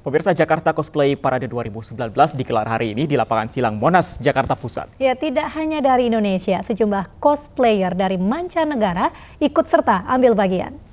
Pemirsa Jakarta Cosplay Parade 2019 digelar hari ini di lapangan Silang Monas, Jakarta Pusat. Ya, tidak hanya dari Indonesia, sejumlah cosplayer dari mancanegara ikut serta ambil bagian.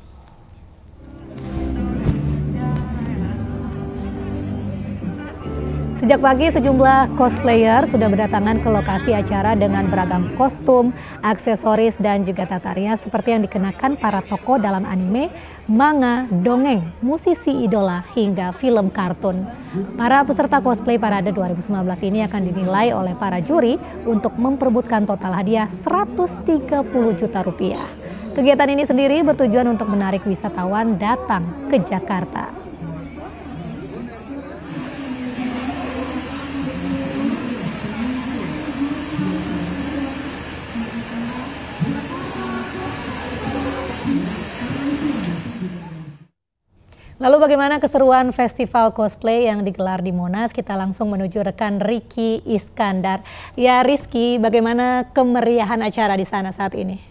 Sejak pagi sejumlah cosplayer sudah berdatangan ke lokasi acara dengan beragam kostum, aksesoris dan juga tata rias seperti yang dikenakan para tokoh dalam anime, manga, dongeng, musisi idola hingga film kartun. Para peserta cosplay parade 2019 ini akan dinilai oleh para juri untuk memperebutkan total hadiah 130 juta rupiah. Kegiatan ini sendiri bertujuan untuk menarik wisatawan datang ke Jakarta. Lalu bagaimana keseruan festival cosplay yang digelar di Monas? Kita langsung menuju rekan Riki Iskandar. Ya Rizky, bagaimana kemeriahan acara di sana saat ini?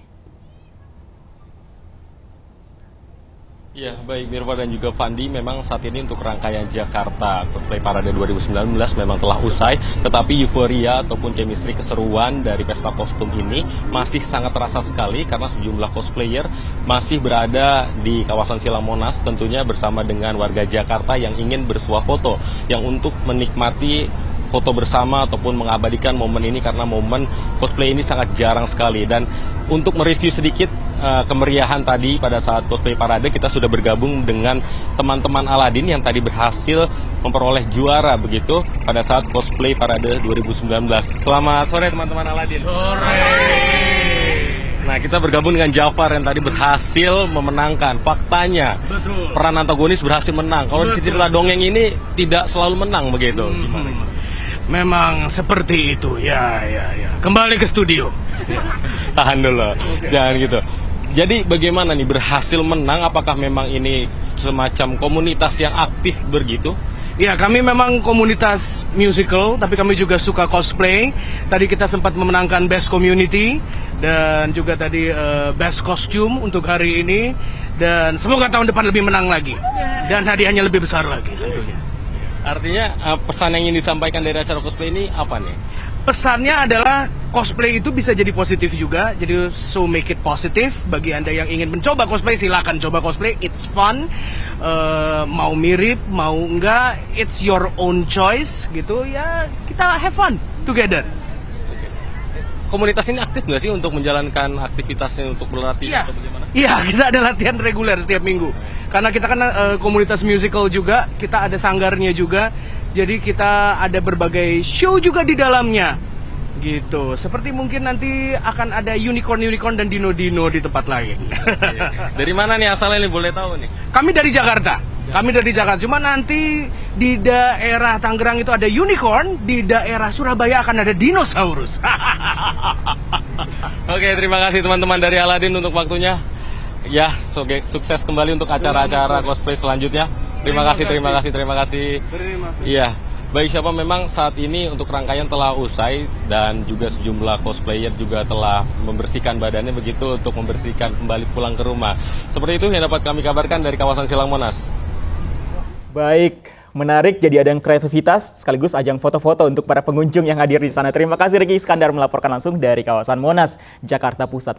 Ya, baik. Mirva dan juga Fandi, memang saat ini untuk rangkaian Jakarta Cosplay Parade 2019 memang telah usai, tetapi euforia ataupun chemistry keseruan dari pesta kostum ini masih sangat terasa sekali karena sejumlah cosplayer masih berada di kawasan Silang Monas tentunya bersama dengan warga Jakarta yang ingin bersuah foto yang untuk menikmati foto bersama ataupun mengabadikan momen ini karena momen cosplay ini sangat jarang sekali. Dan untuk mereview sedikit uh, kemeriahan tadi pada saat cosplay parade kita sudah bergabung dengan teman-teman Aladin yang tadi berhasil memperoleh juara begitu pada saat cosplay parade 2019. Selamat sore teman-teman Aladin. Sore. Nah, kita bergabung dengan Jafar yang tadi berhasil memenangkan. Faktanya, Betul. peran antagonis berhasil menang. Kalau cerita dongeng ini tidak selalu menang begitu. Hmm. Gimana? Memang seperti itu, ya, ya, ya. Kembali ke studio. Tahan dulu, okay. jangan gitu. Jadi bagaimana nih berhasil menang? Apakah memang ini semacam komunitas yang aktif begitu? Ya, kami memang komunitas musical, tapi kami juga suka cosplay. Tadi kita sempat memenangkan Best Community dan juga tadi uh, Best Costume untuk hari ini. Dan semoga tahun depan lebih menang lagi dan hadiahnya lebih besar lagi tentunya. Artinya uh, pesan yang ingin disampaikan dari acara cosplay ini apa nih? Pesannya adalah cosplay itu bisa jadi positif juga. Jadi so make it positif bagi anda yang ingin mencoba cosplay silakan coba cosplay. It's fun. Uh, mau mirip mau enggak, it's your own choice gitu ya. Kita have fun together. Komunitas ini aktif nggak sih untuk menjalankan aktivitasnya untuk berlatih iya. atau bagaimana? Iya, kita ada latihan reguler setiap minggu. Karena kita kan uh, komunitas musical juga, kita ada sanggarnya juga. Jadi kita ada berbagai show juga di dalamnya. Gitu. Seperti mungkin nanti akan ada unicorn-unicorn dan dino-dino di tempat lain. dari mana nih asalnya nih boleh tahu nih? Kami dari Jakarta. Kami dari Jakarta. Cuma nanti di daerah Tangerang itu ada unicorn, di daerah Surabaya akan ada dinosaurus. Oke, terima kasih teman-teman dari Aladin untuk waktunya. Ya, sukses kembali untuk acara-acara cosplay selanjutnya. Terima, kasih, terima kasih, terima kasih. Iya. Baik siapa memang saat ini untuk rangkaian telah usai dan juga sejumlah cosplayer juga telah membersihkan badannya begitu untuk membersihkan kembali pulang ke rumah. Seperti itu yang dapat kami kabarkan dari kawasan Silang Monas. Baik, menarik jadi ada yang kreativitas sekaligus ajang foto-foto untuk para pengunjung yang hadir di sana. Terima kasih Riki Iskandar melaporkan langsung dari kawasan Monas, Jakarta Pusat.